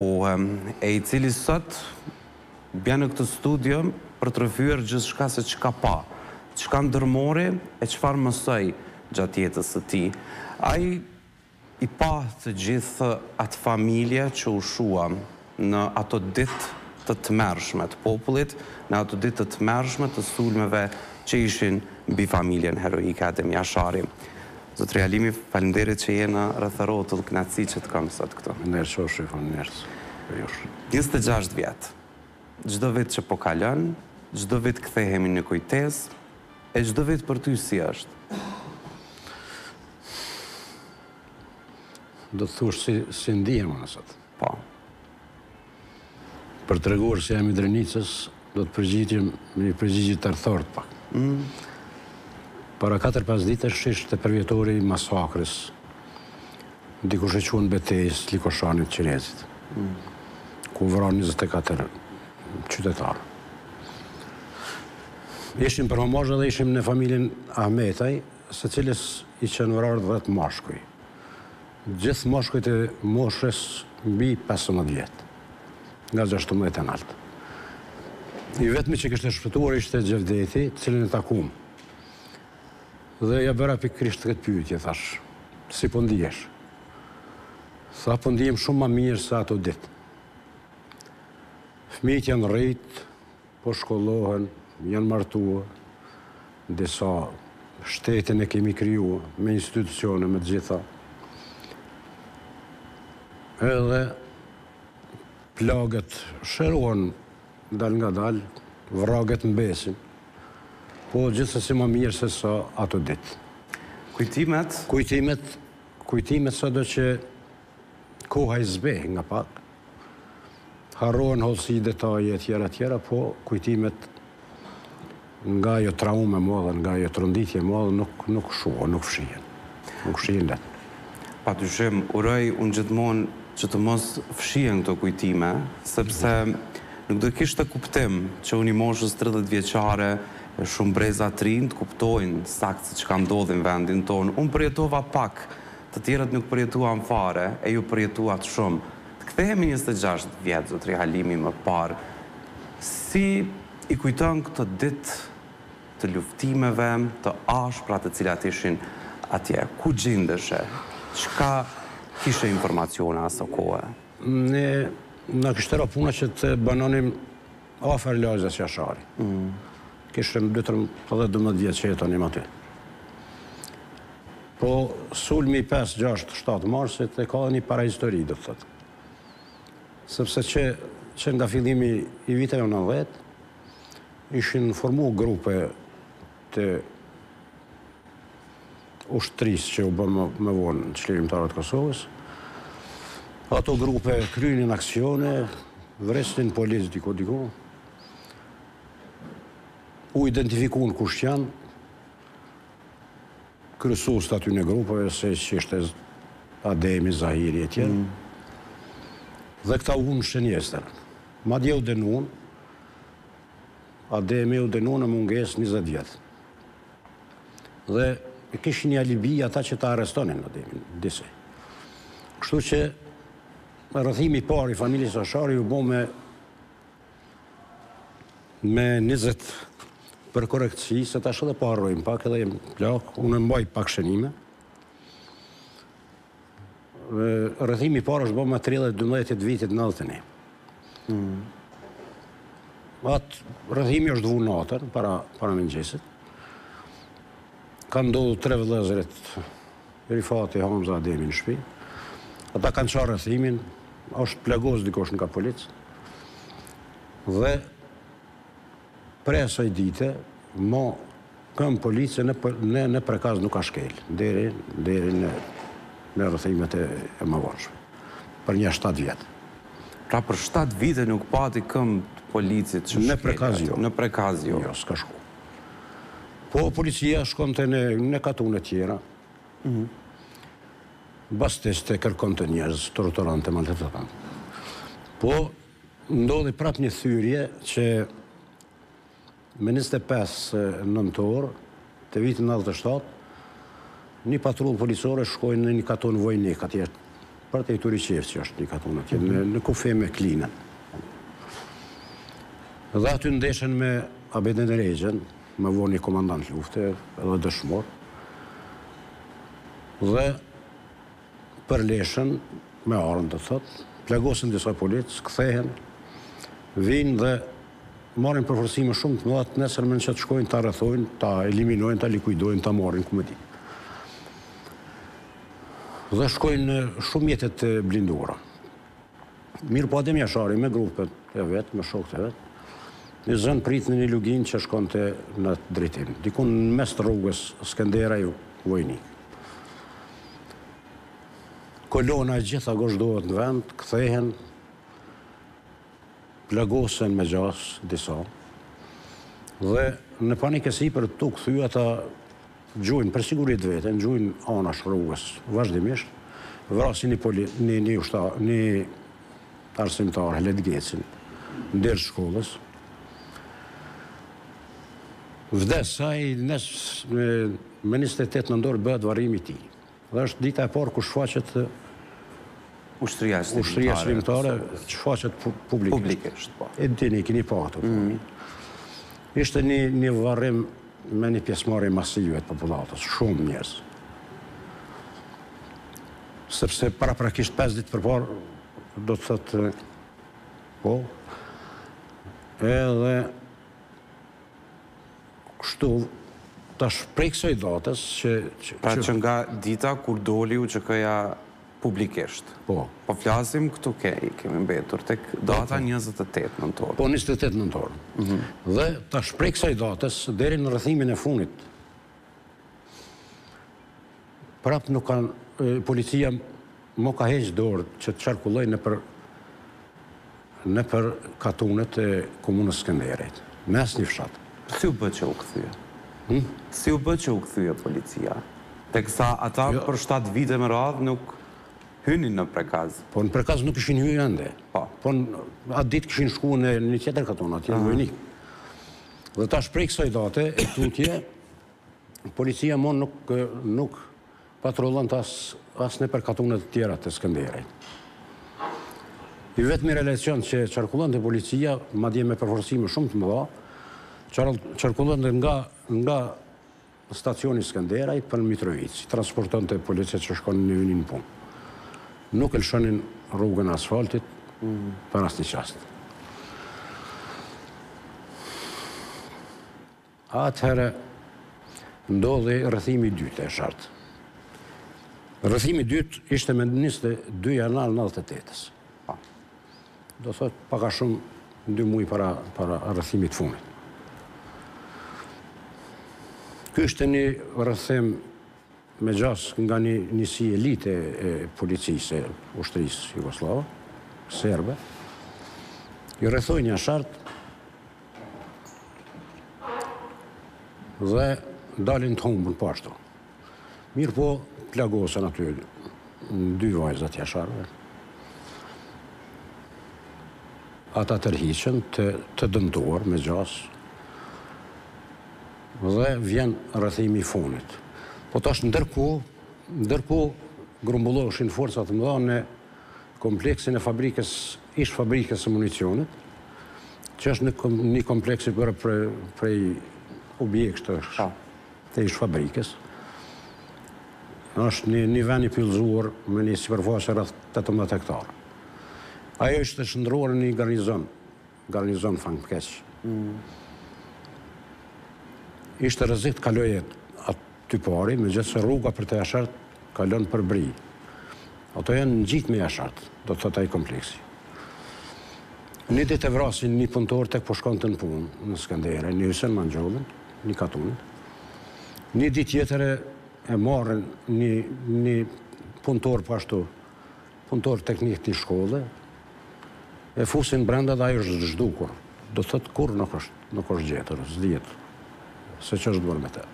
UÇK, e i cili sot vjen në këtë studio për të rrëfyer gjithçka se çka pa, çka ndërmori e çfarë mësoi gjatë jetës së tij. Ai i pa të gjithë atë familje që u shua në ato ditë të tmerrshme të popullit, në ato ditë të tmerrshme të sulmeve që ishin mbi familjen heroike Adem Jashari. Zotri Halimi, faleminderit që je në Rreth Rrotull, kënaqësi që të kam sot këtu. Faleminderit qofshi, faleminderit edhe juve. Njëzet e gjashtë vjet. Çdo vit që po kalon, çdo vit kthehemi në kujtesë, e çdo vit për ty si është? Do të thuash si si ndihem unë sot. Po. Për të treguar se jam i Drenicës, do të përgjigjem me një përgjigje tërthortë pak. Mm. Para 4-5 ditësh ishte përvjetori i masakrës. Dikush e quan betejë, s'Likoshanit e Qirezit. Mm. Ku u vranë 24 qytetarë. Ishim për homazh dhe ishim në familjen Ahmetaj, së cilës i qenë vrarë 10 mashkuj. Gjithë mashkujt e moshës mbi pesëmbëdhjetë vjet, nga gjashtëmbëdhjetë e nalt. I vetmi që kishte shpëtuar ishte Xhevdeti, të cilin e takuam. Dhe ia bëra pikërisht këtë pyetje, thash, Si po ndihesh? Tha, Po ndihem shumë më mirë se ato ditë. Fëmijët janë rritë. Po shkollohen, janë martuar, disa, shtetin e kemi krijuar me institucione me të gjitha. Edhe plagët shërohen dal nga dal, vragët mbesin. Po gjithsesi më mirë se sa ato ditë. Kujtimet? Kujtimet, kujtimet sado që, Koha i zbeh nga pak. Harrohen hollësi, detaje etj etj, po kujtimet nga ajo traumë e madhe, nga ajo tronditje e madhe nuk nuk shuhen, nuk fshihen. Nuk fshihen lehtë. Padyshim, uroj unë gjithmonë që të mos fshihen këto kujtime, sepse nuk do kishte kuptim që unë i moshës tridhjetë vjeçare e shumë breza të rinj të kuptojnë saktë se çka ndodhi në vendin tonë. Unë përjetova pak Të tjerët nuk përjetuan fare, e ju përjetuat shumë. Të kthehemi njëzet e gjashtë vjet, zotëri Halimi më parë, si i kujton këto ditë të luftimeve të ashpra të cilat ishin atje? Ku gjendeshe? Çka kishe informacione aso kohe? Neve na kishte ra puna që të banonim Afër lagjes Jashari. Kishim dy tre dhe dymbëdhjetë vjet që jetonim aty. Po sulmi i pesë, gjashtë, shtatë marsit e ka edhe një parahistori, do të thotë. Sepse që që nga fillimi i viteve nëntëdhjetë ishin formu grupe të ushtrisë që u bë më vonë çlirimtare të Kosovës. Ato grupe krynin aksione, vresnin policë diku-diku. U identifikuan kush janë kryesuesit e atyne grupeve, siç ishte Ademi, Zahiri e tjerë. Mm. Dhe këta u vunë në shënjestër. Madje u dënun, Ademi u dënu në mungesë njëzet vjet. Dhe e kishin një alibi ata që ta arrestonin Ademin, disi. Kështu që rrëthimi i parë i familjes Jashari u bo me me njëzet për korektësi, se tash edhe po harrojmë pak edhe jam plak, unë mbaj pak shënime. Rrethimi i parë është bo më 30 12 të vitit nëntëdhjetë e një. Hmm. Ai rrethimi është vu natën, para, para mëngjesit. Kanë ndodhë tre vëllëzërit, Rifati, Hamza, Ademi në shpi. Ata kanë ça rrethimin, është plagos dikosh nga policët. Dhe Prej asaj dite më këmbë policie në Prekaz nuk ka shkel, deri deri në në rrethimet e e mëvonshme. Për nja shtatë vjet. Pra për shtatë vite nuk pati këmbë të policit që shkel aty? Në Prekaz jo. Jo, s'ka shku. Po policia shkonte në në katune tjera. Bastiste, kërkonte njerëz, torturonte, maltretonte. Po Ndodhi prapë një thyrje që me njëzet e pesë nëntor të vitit nëntëdhjetë e shtatë, një patrullë policore shkoi në një katon Vojnik atje, përtej Turiqevcit që është një katon atje, në kufi me Klinën. Dhe aty ndeshen me Abedin Rexhën, më vonë një komandant lufte, edhe dëshmor. Dhe Përleshen, me armë do të thotë, plagosen disa policë, kthehen, vijnë dhe marrin përforcime shumë të mëdha të nesërmen që të shkojnë ta rrethojnë, ta eliminojnë, ta likuidojnë, ta marrin ku më di. Dhe shkojnë me shumë mjete të blinduara. Mirëpo Adem Jashari me grupet e vet, me shokët e vet, i zënë pritë në një luginë që shkonte në drejtim. Dikun në mes të rrugës, Skenderaj Vojnik. Kolona e gjitha gozhdohet në vend, kthehen, plagosen me gjasë, disa, dhe në panik e sipër tu kthy ata Gjujnë për siguri të veten, gjujnë anash rrugës vazhdimisht, vrasin një poli, një, një ushtar, një arsimtar, Halit Gecin, në derë të shkollës. Vdes ai, nesër me 28 nëntor bëhet varrimi i tij. Dhe është dita e parë kur shfaqet Ushtria Çlirimtare, shfaqet publikisht. E dini, keni pa ato. Ishte një varrim me një pjesëmarrje masive të popullatës, shumë njerëz. Sepse paraprakisht 5 ditë përparë, do të thotë po, edhe Kështu, tash prej kësaj datës që, që, Pra që nga dita kur doli UÇK-ja publikisht. Po. Po flasim këtu ke, kemi mbetur tek data njëzet e tetë nëntor. Po njëzet e tetë nëntor. Dhe tash prej kësaj datës deri në rrethimin e fundit, Prap nuk kan policia mo ka heq dorë që të qarkullojë nëpër nëpër katunet e komunës së Skenderajt në asnjë fshat. Si u bë që u kthye? Hm? Si u bë që u kthye policia? Teksa ata për shtatë vite me radhë nuk hynin në Prekaz. Po në Prekaz nuk kishin hy ende. Po. Po atë ditë kishin shku në një tjetër katun atje në Vojnik. Dhe tash prej kësaj date e tutje Policia më nuk, nuk patrullonte as, as nëpër katunet e tjera të Skenderajt. I vetmi relacion që qarkullonte policia, madje me përforcime shumë të mëdha, qarkullonte nga, nga stacioni Skënderaj për në Mitrovicë, transportonte policët që shkonin e vinin punë. Nuk e lëshonin rrugën e asfaltit, mm. për asnjë çast. Atëherë ndodhi rrethimi i dytë, e qartë. Rrethimi i dytë ishte me njëzet e dy janar nëntëdhjetë e tetë-s. Po. Do thotë pak a shumë dy muaj para para rrethimit të fundit. Ky ishte një rrethim me gjasë nga një njësi elite e policisë e ushtrisë jugosllave, serbe. I rrethojnë Jasharët Dhe dalin të humbun po ashtu. Mirëpo plagosen aty dy vajza të Jasharve. Ata tërhiqen të, të dëmtuar me gjasë dhe vjen rrethimi i fundit. Po tash ndërku, ndërku grumbulloshin forca të mëdha në kompleksin e fabrikës, ish-fabrikës së municionit, që është një kompleks i bërë prej objektesh të ish-fabrikës. është një, një vend i pyllëzuar me një sipërfaqe rreth 18 hektarë. Ajo ishte shndërruar në një garnizon Garnizon famëkeq. Ishte rrezik të kaloje aty pari, megjithëse rruga për te Jashart kalon përbri. Ato janë ngjit me Jashart, do të thotë ai kompleksi. Një ditë e vrasin një punëtor tek po shkonte në punë në Skënderaj, një Hysen Mangjollin, një katun. Një ditë tjetër e marrin një një punëtor po ashtu punëtor teknik të një shkolle, e fusin brenda dhe ai është zhdukur. Do të thotë kurrë nuk është, nuk është gjetur, s'dihet se ç'është bërë me të.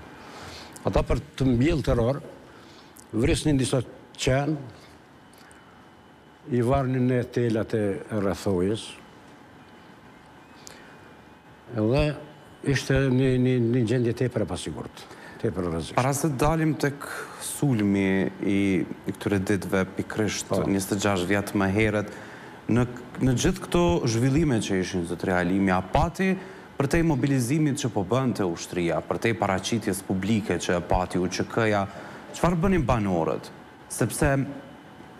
Ata për të mbjellë terror, vrisnin disa qenë, i varnin në telat e rrethojës, Dhe ishte një gjendje tepër e pasigurt, tepër e rrezikshme. Para se të dalim tek sulmi i këtyre ditëve, pikërisht njëzet e gjashtë vjet më herët, në gjithë këto zhvillime që ishin, zotëri Halimi, a pati, përtej mobilizimit që po bënte ushtria, përtej paraqitjes publike që e pati UÇK-ja, çfarë bënin banorët? Sepse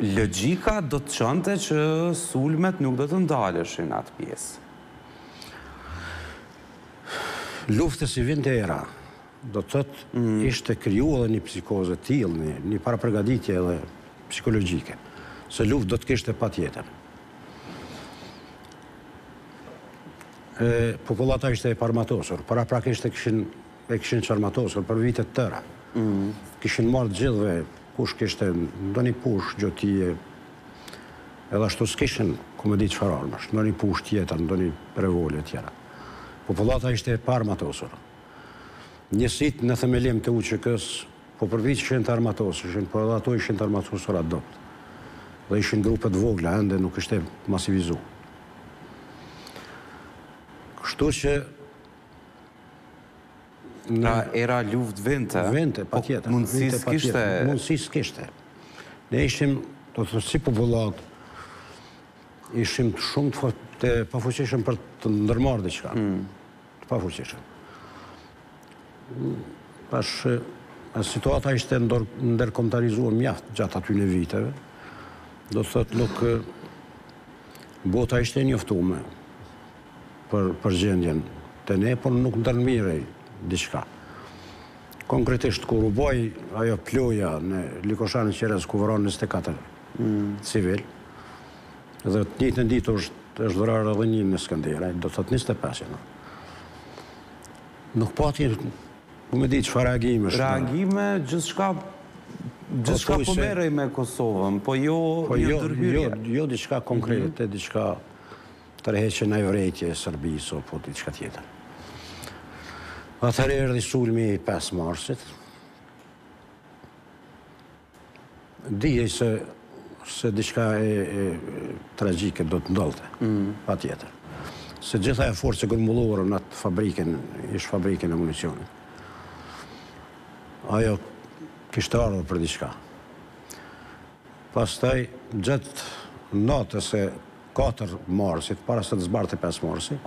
Logjika do ta çonte që sulmet nuk do të ndaleshin në atë pjesë. Luftës i vinte era. Do të thotë ishte kriju edhe një psikozë e tillë, një parapërgatitje edhe psikologjike, se luftë do të kishte patjetër. Popullata ishte e paarmatosur, paraprakisht e kishin. E kishin çarmatosur për vite të tëra. Kishin marrë të gjithëve, kush kishte ndonjë pushkë gjuetie, edhe ashtu s'kishin kushedi çfarë armësh, ndonjë pushkë tjetër, ndonjë revolë e tjera. Popullata ishte e paarmatosur. Njësitë në themelim të UÇK-së, po përpiqeshin të armatoseshin, por edhe ato ishin të armatosur dobët. Dhe ishin grupe të vogla, ende nuk ishte masivizu. Kështu që Pra erë lufte vinte. Vinte, patjetër. Po mundësi s'kishte. Mundësi s'kishte. Ne ishim, domethënë si popullatë, ishim shumë të pafuqishëm për të ndërmarrë diçka. Hmm. Të pafuqishëm. Pastaj situata ishte ndërkombëtarizuar mjaft gjatë atyre viteve. Do të thotë nuk... Bota ishte e njoftume. për për gjendjen te ne por nuk ndërmerrej diçka konkretisht kur u bë ajo ploja në Likoshan e Qirez ku u vranë njëzet e katër civilë dhe të njëjtën ditë është është vrarë edhe një në Skenderaj do të thotë njëzet e pesë janë nuk pati nuk e di çfarë reagimesh reagime gjithçka gjithçka po merrej me Kosovën po jo një ndërhyrje jo diçka konkrete diçka Tërheqje naj vërejtje Serbisë apo diçka tjetër. Atëherë erdhi sulmi i pesë marsit. Dihej se se diçka e, e tragjike do të ndodhte. Mm. Patjetër. Se gjithë ajo forcë e grumbulluar në atë fabrikën, ish fabrikën e municionit. Ajo kishte ardhur për diçka. Pastaj gjatë natës e katër marsit, para se të zbardhte pesë marsi,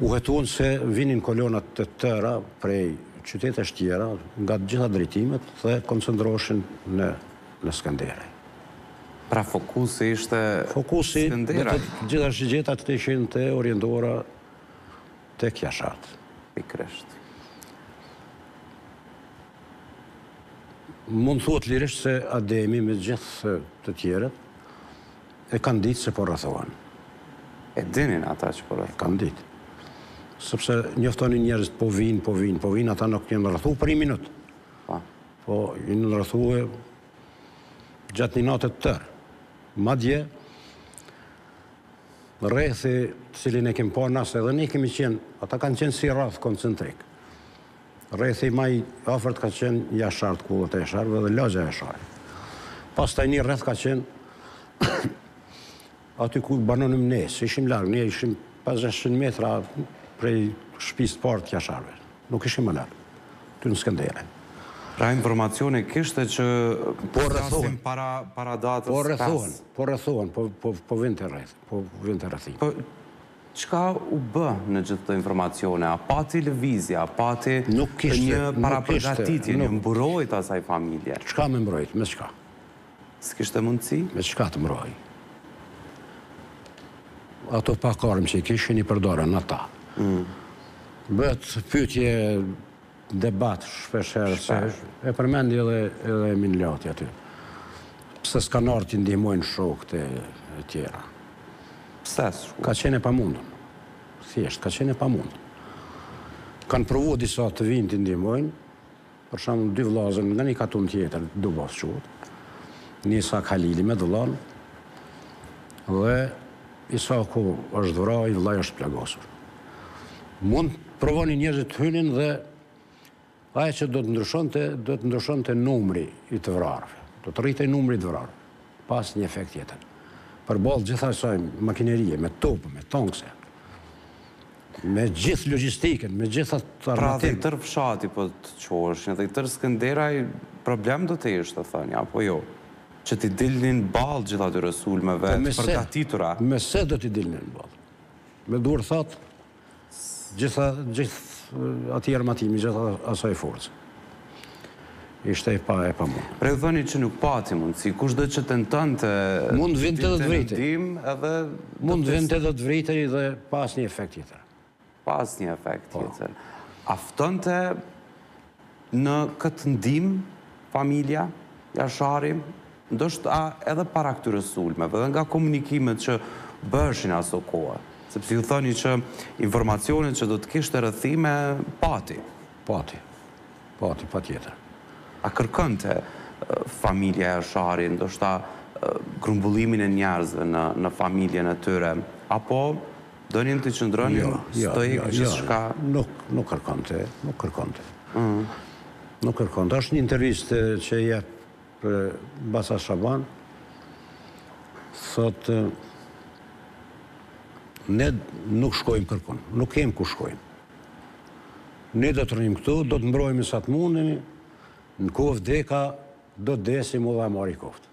u hetuan se vinin kolona të tëra prej qytetesh tjera, nga të gjitha drejtimet dhe koncentroheshin në në Skenderaj. Pra fokusi ishte Skenderaj. Fokusi dhe të gjitha shigjetat ishin të orientuara tek Jasharët. Pikërisht. Mund thuhet lirisht se Ademi me gjithë të tjerët, E kanë ditë se po rrethohen. E dinin ata që po rrethohen. E kanë ditë. Sepse njoftonin njerëzit po vijnë, po vijnë, po vijnë, ata nuk janë rrethuar për një minutë. Po. Po janë rrethuar gjatë një nate të tërë. Madje rrethi të cilin e kemi parë ne se edhe ne kemi qenë, ata kanë qenë si rreth koncentrik. Rrethi ma i afërt ka qenë Jasharët, kullat e Jasharëve dhe lagja e Jasharëve. Pastaj një rreth ka qenë aty ku banonim ne, se ishim larg, ne ishim 500-600 metra prej shtëpisë të parë të Jasharëve. Nuk ishim më larg. Aty në Skenderaj. Pra informacione kishte që po rrethohen para para datës pesë. Po rrethohen, po rrethohen, po po vinte rreth, po vinte rrethim. Çka u bë me gjithë këto informacione? A pati lëvizje, a pati një parapërgatitje, një mbrojtje të asaj familje? Çka me mbrojtë, me çka? S'kishte mundësi? Me çka të mbrojë? Ato pak armë që kishin i përdorën ata. Bëhet pyetje debat shpesh herë që e përmendi edhe Emin Lati aty pse s'kanë ardhur t'i ndihmojnë shokët e e tjera pse s'shkuan ka qenë e pamundur thjesht ka qenë e pamundur kanë provuar disa të vijnë t'i ndihmojnë për shembull dy vllazën nga një katun tjetër Dubovc quhet një Isak Halili me të vllan dhe Isaku është vra i vllai është plagosur Mund të provonin njerëzit të hynin dhe ajo që do të ndryshonte, do të ndryshonte numri i të vrarëve. Do të rritej numri i të vrarëve, pa asnjë efekt tjetër. Përballë gjithë asaj makinerie, me topë, me tankse, me gjithë logjistikën, me gjithë atë armatim. Pra dhe i tërë fshati po të çoheshin dhe i tërë Skënderaj problem do të ishte thoni, apo jo? Që t'i dilnin ballë gjithë atyre sulmeve të përgatitura. Po me se, me se do t'i dilnin ballë. Me duar thatë gjithë gjithë atij armatimi gjithë asaj force ishte e pa e pa mund. Pra ju thoni që nuk pati mundësi, kushdo që tentonte mund të vinte dhe të vritej mund të vinte dhe të vritej dhe pa asnjë efekt tjetër. Pa asnjë efekt tjetër. A ftonte Në këtë ndihmë, familja, Jashari, ndoshta edhe para këtyre sulmeve dhe nga komunikimet që bëheshin aso kohe, sepse ju thoni që informacione që do të kishte rrethime, pati. Pati. Pati, patjetër. A kërkonte familja Jashari, ndoshta grumbullimin e njerëzve në në familjen e tyre, apo Donin të qëndronin stoikë gjithçka? Jo, jo, jo, jo, nuk kërkonte, nuk kërkonte. Nuk kërkonte. Është një intervistë që jep Baca Shaban, thotë ne nuk shkojmë kërkun, nuk kemë ku shkojmë. Ne do të rrimë këtu, do të mbrojmë sa të mundemi, në koftë deka, do të desim udha e marë i koftë.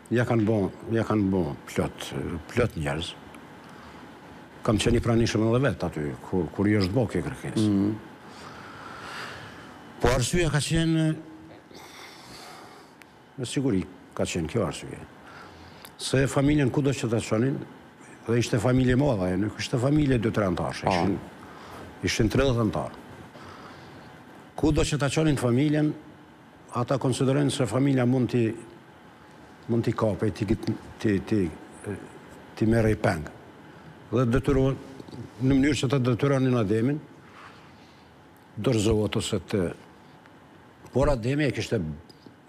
Ia kanë bo, ia kanë bo plot, plot njerëz. Kam qenë i pranishëm edhe vetë aty, kur, kur i është bo kjo kërkesë. Mm -hmm. Po arsyeja ka qenë, me siguri ka qenë kjo arsye. Se familjen kudo që të çonin, dhe ishte familje madha, e nuk ishte familje 2-3 antarë, ishin, ishin 30 antarë. Kudo që të çonin familjen, Ata konsiderojnë se familja mund t'i mund t'u kapej, t'i t'i t'i t'i merrej peng. Dhe t'detyrohet në mënyrë që ta detyronin Ademin t'dorëzohet ose të por Ademi e kishte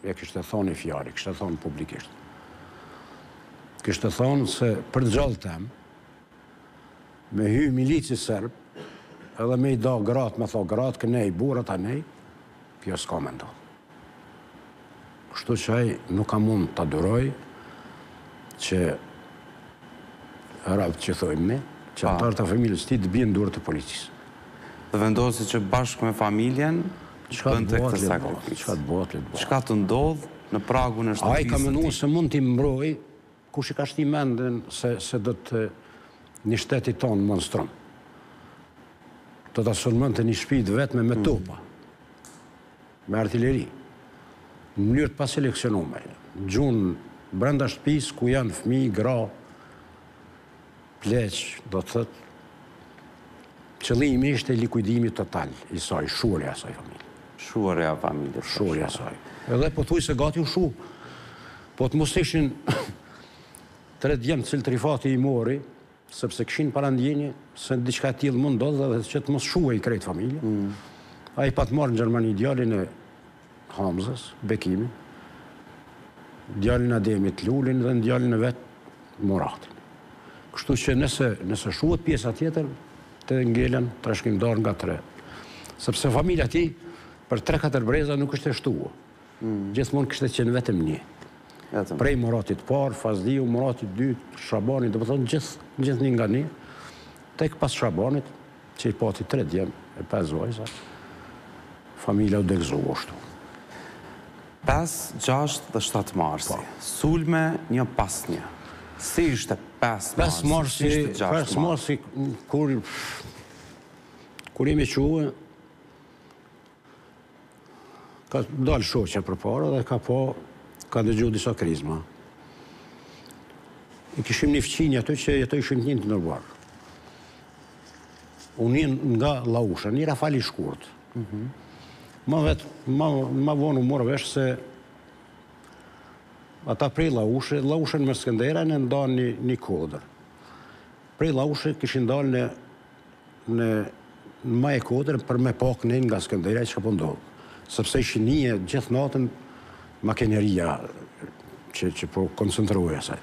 e kishte thonë ni fjalë, kishte thonë publikisht. Kishte thonë se për gjallë tem, Me hy milici serb edhe me i da gratë me thon gratë knej burrat anej kjo s'ka me ndodh kështu që ai nuk ka mund ta durojë që rrapt që thojmë ne që antarët e familjes tij të bien n'durë të policisë Dhe vendosi që bashkë me familjen Çka të bëhet le të bëhet, çka të bëhet le të bëhet. Çka të ndodh në pragun e shtëpisë së tij. Ai ka menduar se mund t'i mbrojë Kush i ka shti n'men se se do të një shtet i tonë monstrum do ta sulmonte një shpi të vetme me topa, me artileri, në mënyrë të paseleksionume, gjun brenda shtëpisë ku janë fëmijë, gra, Pleq, do të thotë, qëllimi ishte likuidimi total i saj, shuarja e asaj familje. Shuarja e familjes. Shuarja e saj. Edhe pothuajse gati u shu. Po të mos ishin tre djem t'cilët Rifati i mori, sepse kishin parandjenjë, se një diçka e tillë mund t'ndodhë dhe që të mos shuhej krejt familja. Mm. Ai i pat marrë në Gjermani djalin e Hamzës, Bekimin, djalin e Ademit, Lulin dhe djalin e vet, Muratin. Kështu që nëse, nëse shuhet pjesa tjetër, të ngelen trashëgimtar nga tre. Sepse familja e tij, për tre katër breza nuk ishte shtu. Mm. Gjithmonë kishte qenë vetëm një. Vetëm. Prej Muratit t'parë, Fazliu, Murati i dytë, Shabani, domethonë gjithë, gjithë një nga një, tek pas Shabanit, Që i pati tre djem e pesë vajza, familja u degëzua kështu. Pesë, gjashtë dhe shtatë marsi, sulme një pas një. Si ishte pesë marsi, si ishte gjashtë marsi? Pesë marsi, kur jemi çue, Ka dalë shoqja përpara dhe ka pa, ka ndëgju disa krizma. I kishim një fqinjë aty që jetoshim një të nërbarë. U ni nga Llausha, një rafal i shkurt. Mhm. Ma vetë, ma, ma vonë u mor vesh se ata prej Llaushe, Llaushën me Skenderajn e ndan një, një kodër. Prej Llaushe kishin dalë në në maje kodër për me pa knej nga Skënderaj çka po ndodh. Sepse ishin nie gjithë natën makineria që, që po koncentrohej asaj.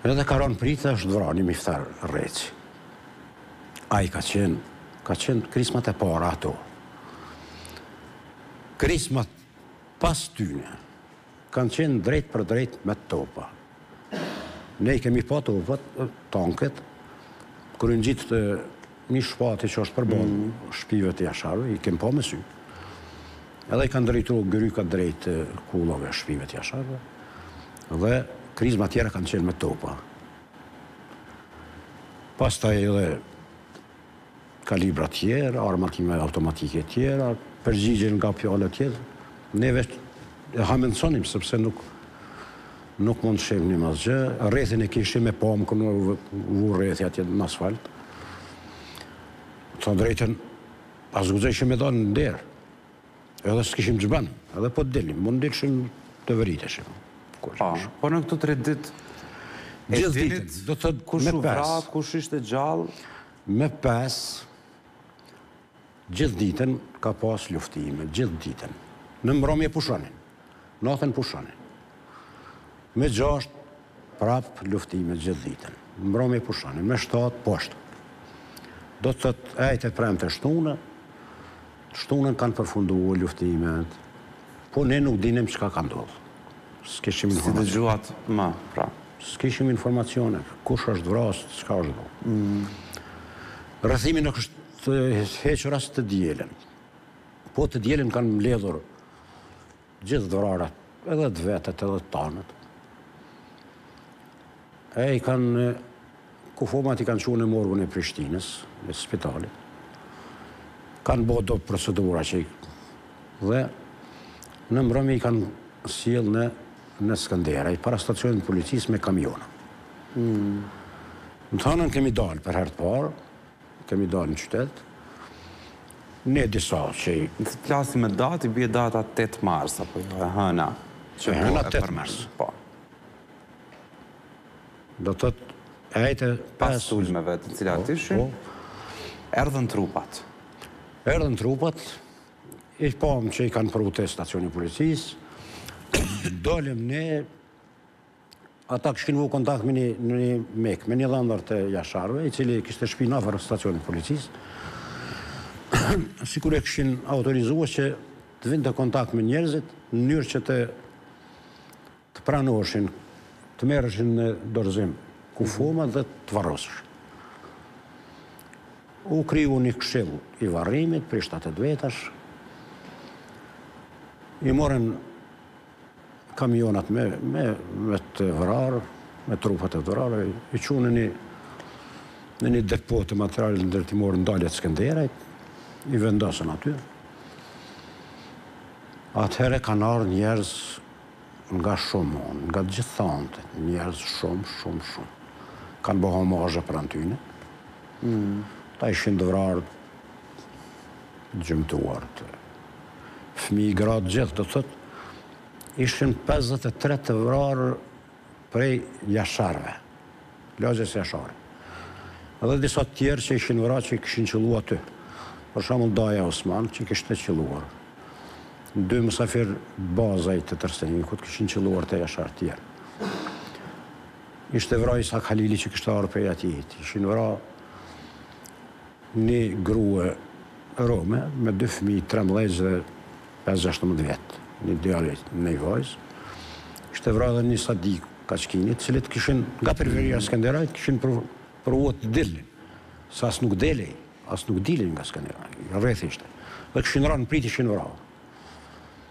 Edhe ka ra n'pritë dhe është vra Miftar Rreci. Ai ka qenë, ka qenë krismat e para ato. Krismat pas tyne, Kanë qenë drejtpërdrejt me topa. Ne i kemi pa topat, tanket, kur i ngjitën shpatit që është përballë mm. shtëpive të Jasharëve, i kemi pa me sy. Edhe i kanë drejtuar grykat drejt kullave shtëpive të Jasharëve. Dhe krismat tjera kanë qenë me topa. Pastaj edhe kalibra të tjerë, armatime automatike të tjera, përgjigjen nga pala tjetër, ne veç e hamendsonim, sepse nuk, nuk mund të shihnim asgjë, rrethin e kishim e pamë ku është vu rrethi atje në asfalt, të drejten, as guxojshim me dalë në derë, Edhe s'kishim ç'bënim, edhe po të dilnim, mund të dilshim të vriteshim. Po, po në këto tre ditë e dinit kush u vra, kush ishte gjallë? Me pesë, gjithë ditën ka pas luftime, gjithë ditën. Në mbrëmje pushonin, natën pushonin. Me gjashtë, Prap luftime gjithë ditën. Mbrëmje pushonin, me shtatë po ashtu. Do të thotë enjte, premte, shtunë. Shtunën kanë përfunduar luftimet. Po ne nuk dinim çka ka ndodhur. S'kishim informacione. Si dëgjuat më, pra? S'kishim informacione. Kush është vra, çka është bo. Rrethimi nuk është hequr as të dielën. Po të dielën kanë mbledhur Gjithë të vrarët, edhe të vetët edhe të tanët, e i kanë, kufomat i kanë çu në morgun e Prishtinës, e spitalit. Kanë bo do procedura që i dhe në mbrëmje i kanë sjell në në Skënderaj, para stacionit policisë me kamiona. Mm. Të hanën kemi dalë për herë të parë, Kemi dalë në qytet. Ne disa që i... Nëse flasim me datë, i bje data 8 mars, apo jo, e hëna. E hëna 8 mars. Po. Do të thotë e enjte... Pas sulmeve të cilat ishin, po. erdhen trupat. Erdhen trupat, i pamë që i kanë pru te stacioni policisë, dolëm ne, Ata kishin vu kontakt me një, me një mik, me një dhëndër të Jasharëve, i cili kishte shpinë afër stacionit policisë. Sikur e kishin autorizu që të vinte kontakt me njerëzit në mënyrë që të të pranoheshin, të merreshin në dorëzim kufomat dhe të varroseshin. U kriju një këshill i varrimit prej shtatë-tetë vetash. I morën Kamionat me me të vrarët, me trupat e të vrarëve, i çun në një në një depo të materialit ndërtimor në dalje të Skenderajt, i vendosën aty. Atëherë kanë ardhë njerëz nga shumë, nga gjithë anët, njerëz shumë, shumë, shumë. Kanë bo homazhe para tyne. Mm. Ata ishin të vrarë, gjymtuar të fëmijë gra të gjithë do të thotë ishin 53 të vrarë prej Jasharëve, lagjes Jasharëve. Edhe disa të tjerë që ishin vrarë që kishin qëllu aty. Për shembull daja Osman, që kishte qëlluar. Dy mysafirë Bazaj të Tërstenikut kishin qëlluar te Jasharët tjerë. Ishte vrarë Isak Halili që kishte ardhur prej aty. Ishin vrarë Një grue rome me dy fëmijë trembëdhjetë dhe pesë gjashtëmbëdhjetë vjeç, një djalë e një vajzë, ishte vrarë edhe një Sadik Kaçkini, të cilët kishin, nga periferia e Skenderajt, kishin provuar të dilnin, se as nuk delej, as nuk dilej nga Skenderaj, rreth ishte, dhe kishin rënë, në pritë ishin vra.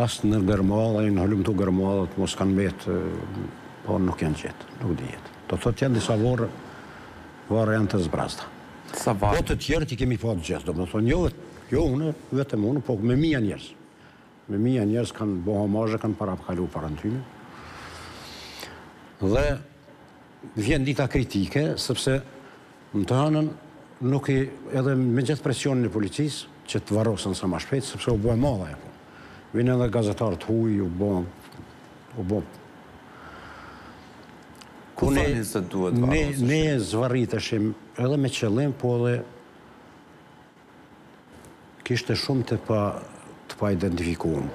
As në gërmadha, janë hulumtu gërmadhat mos kanë mbetë por nuk janë gjetë, nuk dihet. Do të thotë janë disa vorre, varre janë të zbrazëta. Sa varre? Po të tjerët i kemi pa të gjithë, domethënë jo vetëm, jo unë, vetëm unë, po me mija njerëz. Me mija njerëz kanë bo homazhe, kanë parakalu para tyne. Dhe Vjen dita kritike sepse në të hanën nuk i edhe me gjithë presionin e policisë që të varrosen sa ma shpejt sepse u bo e madhe ajo punë. Vijnë edhe gazetarë të huj u bo u bo Ku ne ne zvarriteshim edhe me qëllim po edhe Kishte shumë të pa të paidentifikum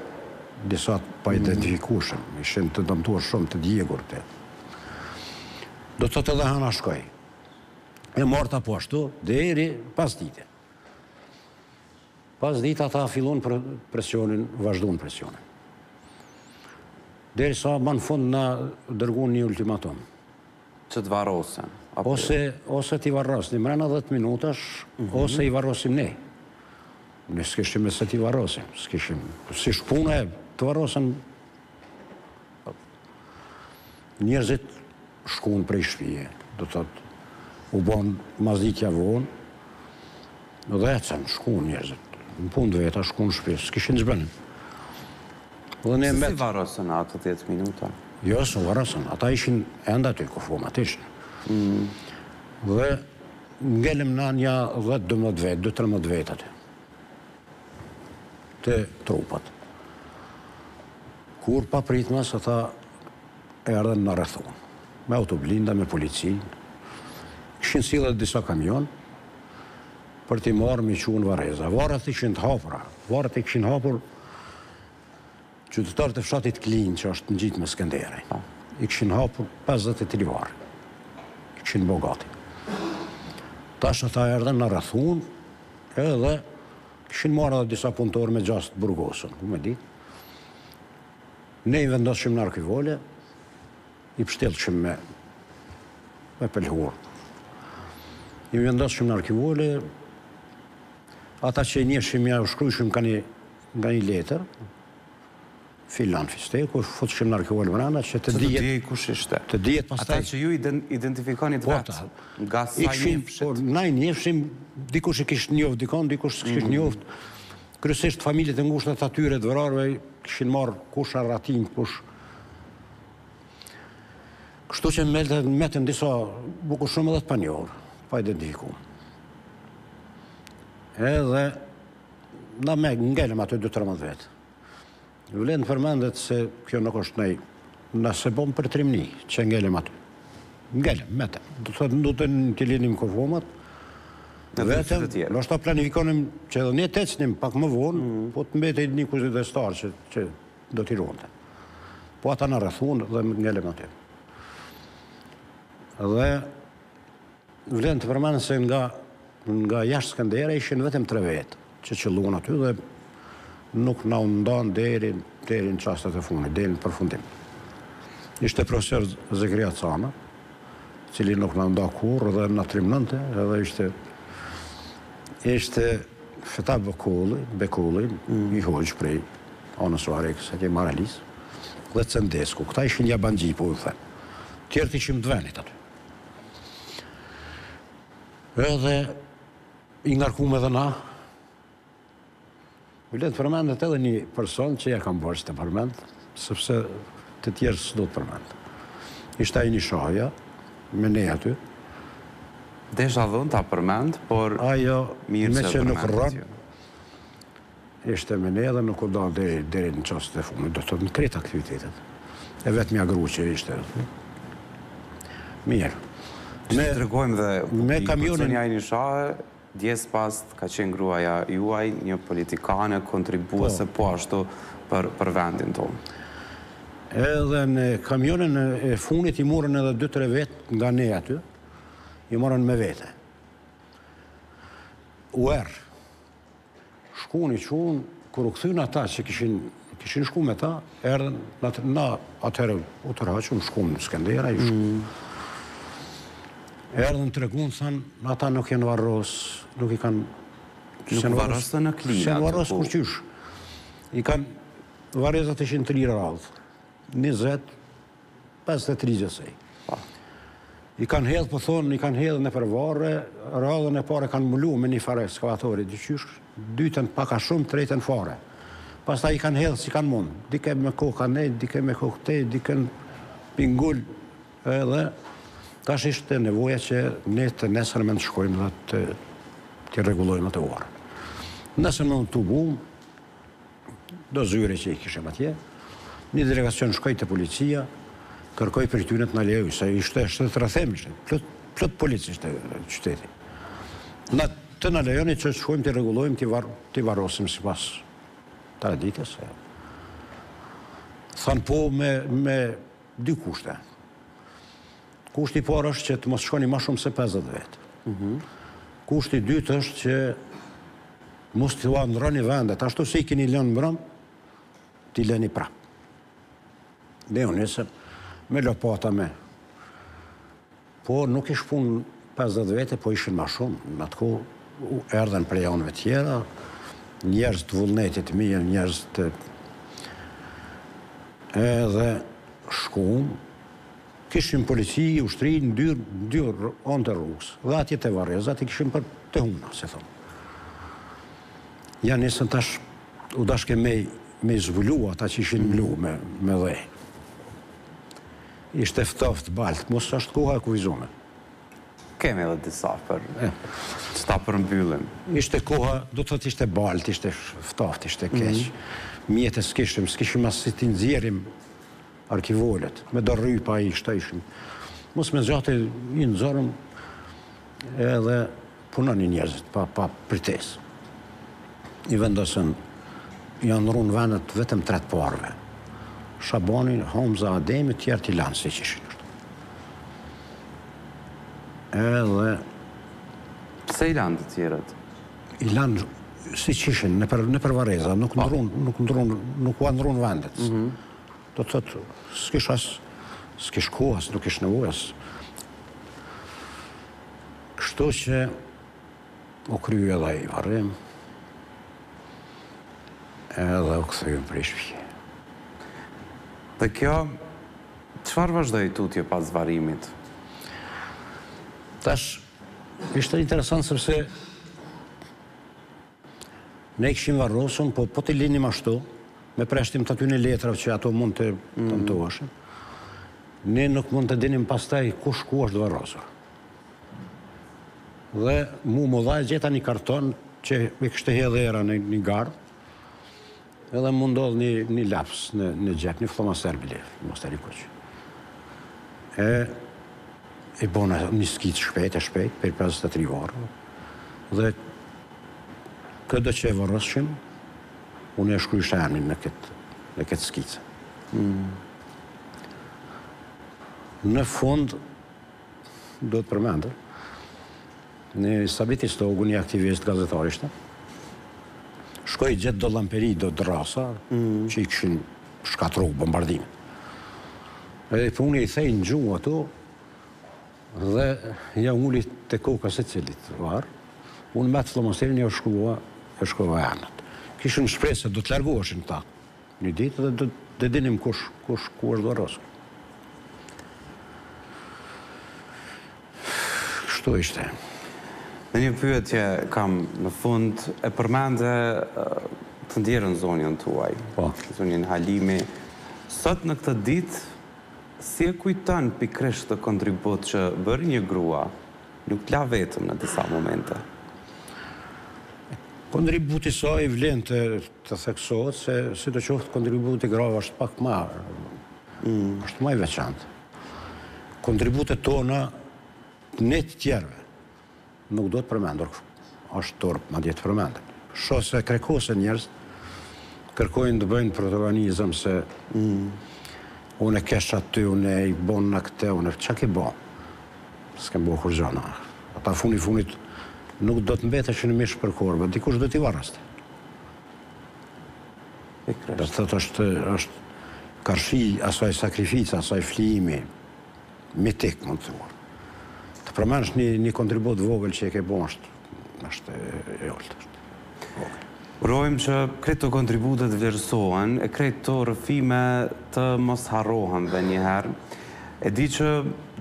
disa të paidentifikueshëm ishin të dëmtuar shumë të djegur të do të thotë edhe hana shkoi e marta po ashtu deri pas dite pas dite ata fillun pr presionin vazhdun presionin derisa në fund na dërgun një ultimatum që të varrosen. Ose, ose t'i varrosni mrena dhjetë minutash, ose i varrosim ne. Ne s'kishim me se t'i varrosim, s'kishim, s'ish puna e të varrosen njerëzit shkun prej shpije, do të thotë, u bon masditja vonë, dhe ecën, shkun njerëzit, në punë të veta, shkun shpije, s'kishim ç'të bënim. Pse s'i varrosën ato dhjetë minuta? Jo, s'u varrosën. Ata ishin ende aty, kufomat aty ishin. Dhe ngelëm na nja dhjetë, dymbëdhjetë vetë, dy, trembëdhjetë vetë aty. Te trupat. Kur papritmas ata erdhën na rrethuan. Me autoblinda, me polici. Kishin sjellë edhe disa kamionë. Për t'i marrë me i çu në varreza. Varret ishin të hapura. Varret i kishin hapur qytetarët e fshatit Klinë, që është ngjit me Skenderaj. I kishin hapur 53 varre. I kishin bo gati. Tash ata erdhën na rrethun, edhe kishin marrë edhe disa punëtorë me gjasë të burgosur, ku me ditë. Ne i vendosshim në arkivole, I pështjellshim me me pëlhurë. I vendosshim në arkivole. Ata që e njehshim jau shkrujshim ka një nga një letër. Filan Fisteku, futshim në arkivole mrena që të dihet. Të dihet kush ishte. Të dihet pastaj. Ata që ju identifikonit vetë. Nga sa i njihshit. Po, na i njefshim, dikush e kish njoft dikon, dikush s'e kish njoft. Kryesisht familjet e ngushta të atyre të vrarëve kishin marrë kush arratin, kush. Kështu që met, metën disa bukur shumë edhe të panjohur, pa identifikum. Edhe na me ngelëm aty 12-13 vetë. Vlen të përmendet se kjo nuk është naj, ne s'e bom për trimni, që ngelëm aty. Ngelëm, metëm. Do të thotë, s'donim t'i linim kufomat, vetëm, ndoshta planifikonim që edhe ne të ecnim pak më vonë, mm. po të mbetej një kujdestar që, që Do t'i ruante. Po ata na rrethuan dhe më ngelëm aty. Dhe vlen të përmend se nga, nga jashtë Skënderajt ishin vetëm tre vetë që qëlluan aty dhe nuk na u ndan deri, deri në çastet e funit, deri në përfundim. Ishte profesor Zekeria Cana, cili nuk na nda kurrë dhe na trimnonte, edhe ishte ishte Fetah Bekolli, Bekolli, ni hoxhë prej anës Suharekës, atje Maralisë, dhe Cen Desku. Këta ishin jabanxhi, po ju them. Tjerët ishim të venit aty. Edhe i ngarkum edhe na, Le të përmendet edhe një person që ia kam borxh ta përmend, sepse të tjerë s'do të përmend. Ishte Ajnishahja, me ne aty. Desha edhe unë ta përmend, por mirë që e përmendët ju. Ajo, meqë nuk rron, ishte me ne dhe nuk u da deri deri në çastet e fundit, do të thotë në krejt aktivitetet. E vetmja grue që ishte aty. Mirë. T'i tregojmë dhe publikut, zonja Ajnishahja, ndjesë pastë ka qenë gruaja juaj një politikane kontribuese po ashtu për për vendin tonë. Edhe në kamionin e funit i morën edhe dy tre vetë nga ne aty. I morën me vete. U err. Shkun i çun, kur u kthyn ata që kishin kishin shku me ta, erdhën na na atëherë u tërhoqëm, shkum në Skenderaj. Mm. Erdhën tregun thanë, ata nuk janë varros, nuk i kanë nuk janë varros në Klinë. Janë varros kurrqysh. I kanë varrezat ishin 3 radhë. 20 53 gjithsej. Po. I kanë hedhë, po thonë, i kanë hedhë nëpër varre, radhën e parë kanë mulu me njëfarë ekskavatori, diqysh, dytën pak a shumë, tretën fare. Pastaj i kanë hedhë si kanë mund, dikë me kokë andej, dikë me kokë këtej, dikë pingul, edhe tash ishte nevoja që ne të nesërmen shkojmë dhe t'i rregullojmë ato varre. Ne u tubum, Do zyre që i kishim atje, një delegacion shkoi te policia, kërkoi prej tyre të na lejojnë, se ishte shtetrrethim, ishte plot plot polici ishte qyteti. Na të na lejoni që të shkojmë t'i rregullojmë, t'i var, t'i varrosim sipas traditës. Thanë po me me dy kushte. Kushti i parë është që të mos shkoni ma shumë se pesëdhjetë vetë. Mhm. Kushti i dytë është që mos të ua ndrroni vendet, ashtu si i keni lënë mbrëmë, t'i lëni prapë. Dhe u nisëm me lopata me. Po nuk ishim 50 vetë, po ishin ma shumë. Në atë kohë erdhën prej anëve tjera, njerëz të vullnetit të mirë, njerëz të... Edhe shkum, Kishim polici, ushtri, në dy, dy anë të rrugës. Dhe atje te varrezat i kishim përte hunda, si thonë. Ia nisëm tash, u dashke me, me i zbulu ata që ishin mlu me, me dhe. Ishte ftoft, balt, mos është koha e emisionit. Kemi edhe disa për që ta përmbyllim. Ishte koha, do të thotë ishte balt, ishte ftoft, ishte keq. Mjete s'kishim, s'kishim as si t'i nxjerrim Arkivolet, me do rrypa i shtojshim. Mos me zgjate i nxorëm edhe punojnë njerëzit pa, pa pritesë. I vendosën, janë ndrru vendet vetëm tre t'parve. Shabani, Hamza, Ademi, t'tjerët i lanë siç ishin. Edhe... Pse i lanë të tjerët? I lanë siç ishin, nëpër, nëpër varreza, nuk po, ndrrun, nuk ndrrun, nuk u ndrrun vendet. Mm -hmm. Do të thotë, s'kish as, s'kish kohë, as nuk kish nevojë, as. Kështu që u kry edhe ai varrim, edhe u kthym nëpër shpi. Dhe kjo, çfarë vazhdoi tutje pas varimit? Tash, ishte interesant sepse, Ne i kishim varrosur, po po t'i linim ashtu, me përjashtim të atyne letrave që ato mund të dëmtoheshin, ne nuk mund të dinim pastaj kush ku është varrosur. Dhe mu m'u dha e gjeta një karton që e kishte hedhë era në një gardh, Edhe m'u ndodh një një laps në në xhep, një flomaster bile, flomaster i kuq. E e bona një skicë shpejt e shpejt për 53 varre. Dhe këdo që e vorrosshim, unë e shkrujsha emrin në këtë në këtë skicë. Mm. Në fund Duhet përmendur, një Sabit Istogu, një aktivist gazetar ishte, shkoi gjeti do llamperi, do drrasa, mm. që i kishin shkatrru bombardimet. Edhe i pruni i theu në gju ato, dhe ia nguli te koka secilit varr, unë me atë flomasterin ia shkrova, ia shkrova emnat. Kishim shpresë se do të largoheshin këta, Një ditë dhe do të dinim kush kush ku është varrosë. Kështu ishte. Dhe një pyetje kam në fund, e përmende të ndjerën zonjën tuaj, po. zonjën Halimi, sot në këtë ditë si e kujton pikërisht këtë kontribut që bëri një grua, nuk t'la vetëm në disa momente. Kontributi saj vlen të Të theksohet se sidoqoftë kontributi i grave është pak ma, është ma i veçantë. Kontributet tona ne të tjerëve nuk duhet përmendur kështu. Është turp madje të përmenden. Shoh se krekosen njerëz, kërkojnë të bëjnë protagonizëm se unë kesh aty, unë i bona këtë, unë çka ke bo? S'kemi bo kurrgjo. Ata fundi i fundit nuk do të mbeteshin mish për korba, dikush do t'i varroste. Do të thotë është është karshi asaj sakrifice, atij flijimi mitik, mund të thua. Të përmendsh një një kontribut të vogël që e ke bën është është e ultë. Urojmë që krejt këto kontribute të vlerësohen, e krejt këto rrëfime të mos harrohen asnjëherë. E di që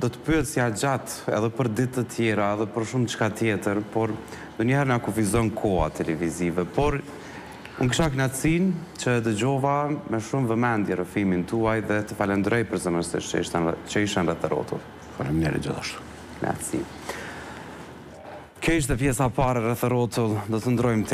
do të pyesja gjatë edhe për ditë të tjera edhe për shumë çka tjetër, por ndonjëherë na kufizon koha televizive. Por unë kisha kënaqësinë që e dëgjova me shumë vëmendje rrëfimin tuaj dhe të falënderoj përzemërsisht që ishe në Rreth e rrotull. Faleminderit gjithashtu. Kënaqësi. Kjo ishte pjesa e parë e Rreth e rrotull, do të ndrojmë